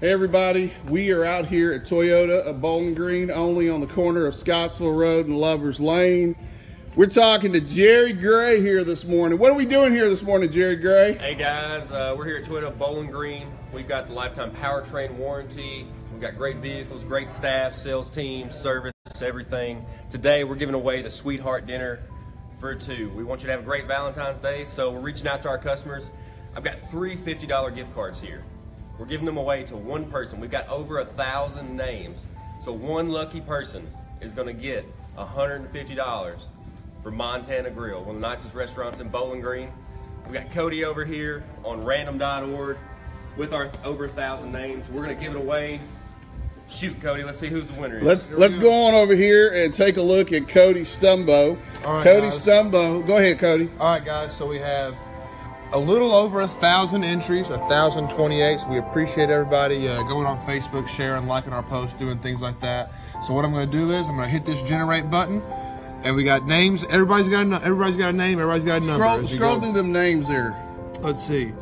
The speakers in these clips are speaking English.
Hey everybody, we are out here at Toyota of Bowling Green, only on the corner of Scottsville Road and Lovers Lane. We're talking to Jerry Gray here this morning. What are we doing here this morning, Jerry Gray? Hey guys, uh, we're here at Toyota Bowling Green. We've got the lifetime powertrain warranty. We've got great vehicles, great staff, sales team, service, everything. Today we're giving away the Sweetheart Dinner for two. We want you to have a great Valentine's Day, so we're reaching out to our customers. I've got three $50 gift cards here. We're giving them away to one person. We've got over a thousand names. So one lucky person is gonna get $150 for Montana Grille, one of the nicest restaurants in Bowling Green. We got Cody over here on random.org with our over a thousand names. We're gonna give it away. Shoot, Cody, let's see who's the winner is. Let's let's go on over here and take a look at Cody Stumbo. All right, Cody guys. Stumbo, go ahead, Cody. All right, guys. So we have a little over a thousand entries, a thousand twenty-eight. So we appreciate everybody uh, going on Facebook, sharing, liking our posts, doing things like that. So what I'm going to do is I'm going to hit this generate button, and we got names. Everybody's got a everybody's got a name. Everybody's got a number. Scroll scroll through them names there. Let's see.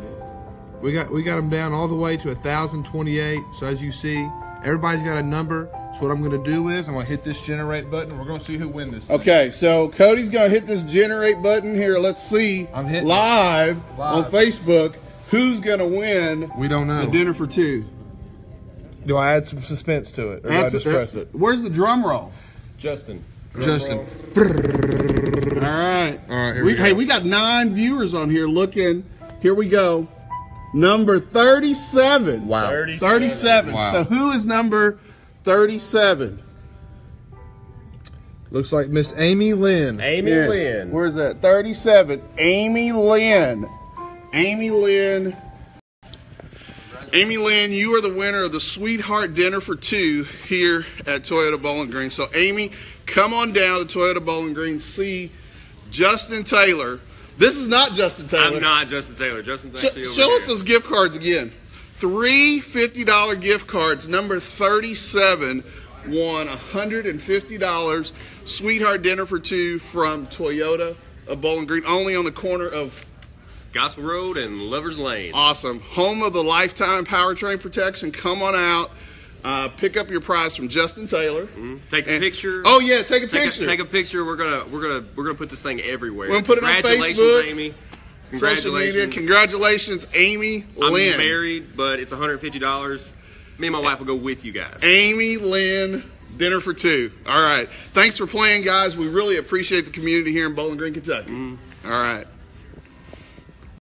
We got we got them down all the way to a thousand twenty-eight. So as you see, everybody's got a number. So what I'm going to do is I'm going to hit this generate button. We're going to see who wins this. thing. Okay, so Cody's gonna hit this generate button here. Let's see I'm hitting live, on Facebook who's gonna win We don't know. the dinner for two. Do I add some suspense to it, or do I That's just press it? Where's the drum roll? Justin. Justin. All right. All right, here we, we go. hey, we got nine viewers on here looking. Here we go. Number 37. Wow. 37. Wow. So who is number 37? Looks like Miss Amy Lynn. Amy Yeah. Lynn. Where's that? 37. Amy Lynn. Amy Lynn. Amy Lynn, you are the winner of the Sweetheart Dinner for Two here at Toyota Bowling Green. So, Amy, come on down to Toyota Bowling Green, see Justin Taylor. This is not Justin Taylor. I'm not Justin Taylor. Justin's Sh- show here. us those gift cards again. Three $50 gift cards. Number 37 won $150 Sweetheart Dinner for Two from Toyota of Bowling Green, only on the corner of Gospel Road and Lovers Lane. Awesome. Home of the lifetime powertrain protection. Come on out. Uh, pick up your prize from Justin Taylor. Take a And- picture. Oh yeah, take a Take picture. a, take a picture. We're gonna we're gonna we're gonna put this thing everywhere. We're gonna put it on Congratulations, Facebook, Amy. Social media. Congratulations. Congratulations, Amy I'm Lynn. married, but it's 150 dollars. Me and my wife will go with you guys. Amy Lynn, dinner for two. All right. Thanks for playing, guys. We really appreciate the community here in Bowling Green, Kentucky. Mm-hmm. All right.